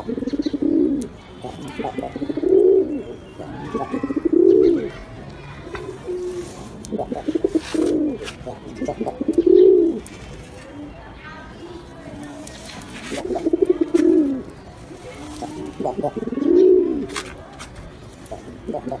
bọc bọc bọc bọc bọc bọc bọc bọc bọc bọc bọc bọc bọc bọc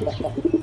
gracias.